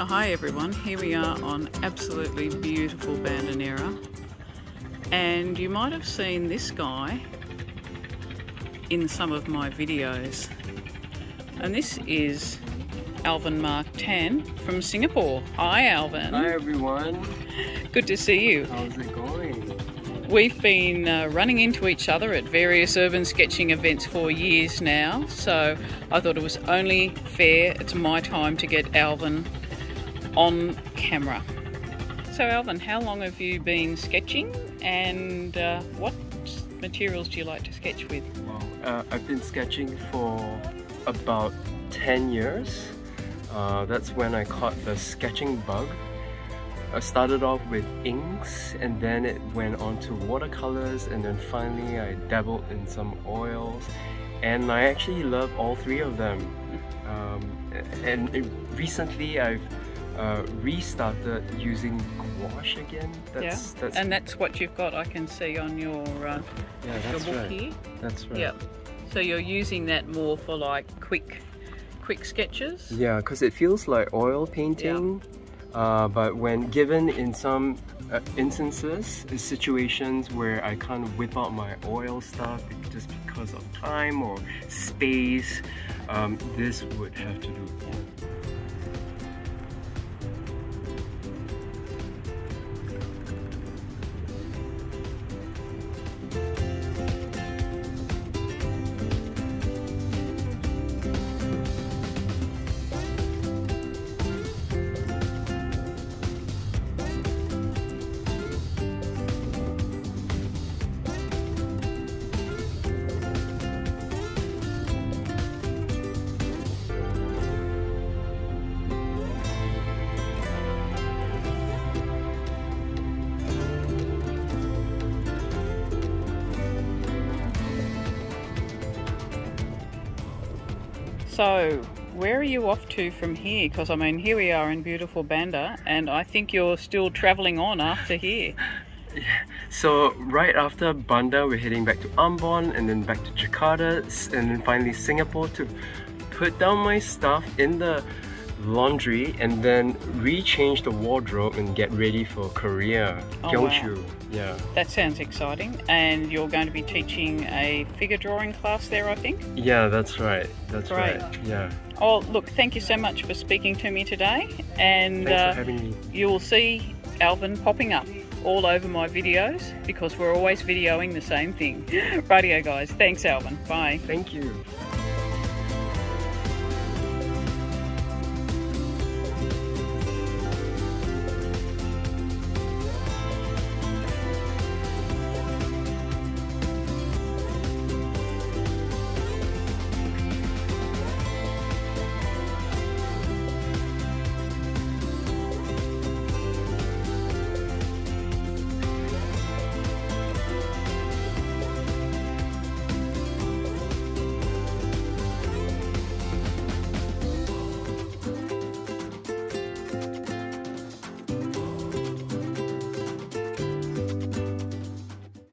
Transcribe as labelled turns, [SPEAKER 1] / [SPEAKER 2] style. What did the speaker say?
[SPEAKER 1] So hi everyone, here we are on absolutely beautiful Banda Neira and you might have seen this guy in some of my videos and this is Alvin Mark Tan from Singapore. Hi Alvin.
[SPEAKER 2] Hi everyone.
[SPEAKER 1] Good to see you.
[SPEAKER 2] How's it going?
[SPEAKER 1] We've been uh, running into each other at various urban sketching events for years now, so I thought it was only fair, it's my time to get Alvin on camera. So Alvin, how long have you been sketching and uh, what materials do you like to sketch with?
[SPEAKER 2] Uh, I've been sketching for about 10 years. Uh, that's when I caught the sketching bug. I started off with inks and then it went on to watercolors and then finally I dabbled in some oils and I actually love all three of them. Um, and recently I've uh, restarted using gouache again.
[SPEAKER 1] That's, yeah, that's, and that's what you've got. I can see on your uh,
[SPEAKER 2] yeah, that's
[SPEAKER 1] your book
[SPEAKER 2] right.
[SPEAKER 1] here.
[SPEAKER 2] That's right.
[SPEAKER 1] Yep. So you're using that more for like quick, quick sketches.
[SPEAKER 2] Yeah, because it feels like oil painting. Yeah. Uh, but when given in some uh, instances, situations where I can't whip out my oil stuff just because of time or space, um, this would have to do.
[SPEAKER 1] So, where are you off to from here? Because I mean, here we are in beautiful Banda, and I think you're still travelling on after here.
[SPEAKER 2] Yeah. So right after Banda, we're heading back to Ambon and then back to Jakarta and then finally Singapore to put down my stuff in the laundry and then rechange the wardrobe and get ready for Korea,
[SPEAKER 1] oh,
[SPEAKER 2] Gyeongju.
[SPEAKER 1] Wow.
[SPEAKER 2] Yeah.
[SPEAKER 1] That sounds exciting. And you're going to be teaching a figure drawing class there, I think?
[SPEAKER 2] Yeah, that's right. That's
[SPEAKER 1] Great.
[SPEAKER 2] right. Yeah.
[SPEAKER 1] Oh, look, thank you so much for speaking to me today. And
[SPEAKER 2] Thanks
[SPEAKER 1] uh,
[SPEAKER 2] for having me.
[SPEAKER 1] You will see Alvin popping up all over my videos because we're always videoing the same thing. Radio guys. Thanks, Alvin. Bye.
[SPEAKER 2] Thank you.